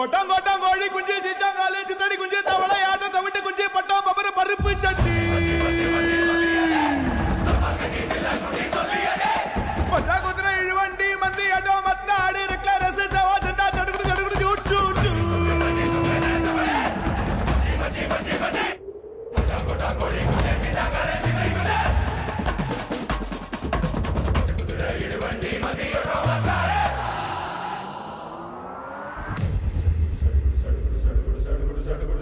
കൊട്ടം കോട്ടം കോഴി കുഞ്ചി